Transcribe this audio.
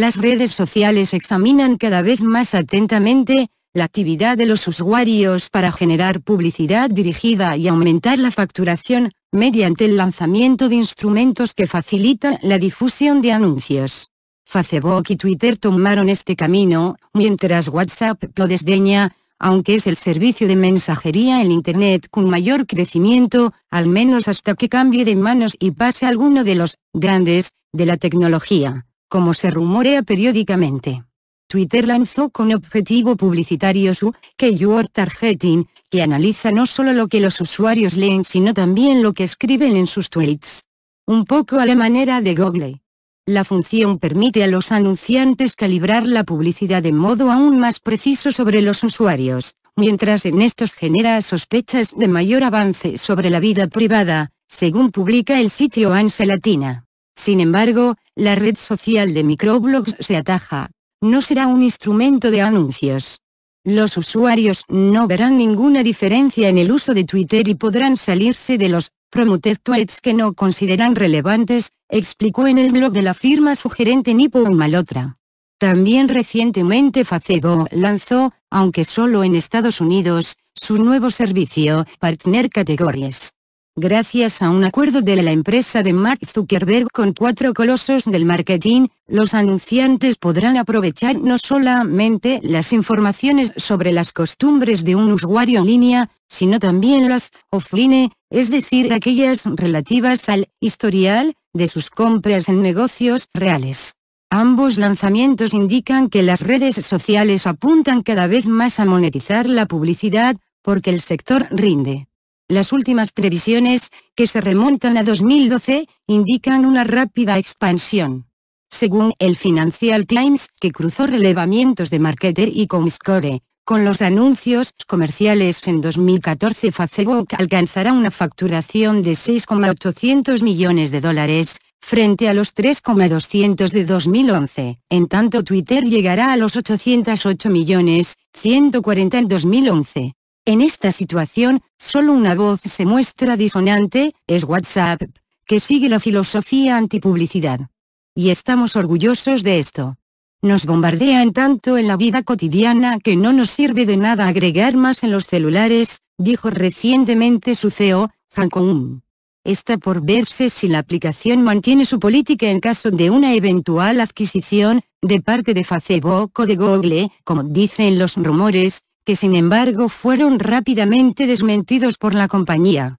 las redes sociales examinan cada vez más atentamente, la actividad de los usuarios para generar publicidad dirigida y aumentar la facturación, mediante el lanzamiento de instrumentos que facilitan la difusión de anuncios. Facebook y Twitter tomaron este camino, mientras WhatsApp lo desdeña, aunque es el servicio de mensajería en Internet con mayor crecimiento, al menos hasta que cambie de manos y pase alguno de los grandes de la tecnología, como se rumorea periódicamente. Twitter lanzó con objetivo publicitario su Keyword Targeting, que analiza no solo lo que los usuarios leen sino también lo que escriben en sus tweets. Un poco a la manera de Google. La función permite a los anunciantes calibrar la publicidad de modo aún más preciso sobre los usuarios, mientras en estos genera sospechas de mayor avance sobre la vida privada, según publica el sitio Anse Latina. Sin embargo, la red social de microblogs se ataja. No será un instrumento de anuncios. Los usuarios no verán ninguna diferencia en el uso de Twitter y podrán salirse de los promoted tweets que no consideran relevantes, explicó en el blog de la firma sugerente Nipo Malotra. También recientemente Facebook lanzó, aunque solo en Estados Unidos, su nuevo servicio, Partner Categories. Gracias a un acuerdo de la empresa de Mark Zuckerberg con cuatro colosos del marketing, los anunciantes podrán aprovechar no solamente las informaciones sobre las costumbres de un usuario en línea, sino también las offline, es decir, aquellas relativas al historial de sus compras en negocios reales. Ambos lanzamientos indican que las redes sociales apuntan cada vez más a monetizar la publicidad, porque el sector rinde. Las últimas previsiones, que se remontan a 2012, indican una rápida expansión. Según el Financial Times, que cruzó relevamientos de Marketer y Comscore, con los anuncios comerciales en 2014 Facebook alcanzará una facturación de 6,800 millones de dólares, frente a los 3,200 de 2011. En tanto Twitter llegará a los 808 millones, 140 en 2011. En esta situación, solo una voz se muestra disonante, es WhatsApp, que sigue la filosofía antipublicidad. Y estamos orgullosos de esto. Nos bombardean tanto en la vida cotidiana que no nos sirve de nada agregar más en los celulares, dijo recientemente su CEO, Kong. Está por verse si la aplicación mantiene su política en caso de una eventual adquisición, de parte de Facebook o de Google, como dicen los rumores, que sin embargo fueron rápidamente desmentidos por la compañía.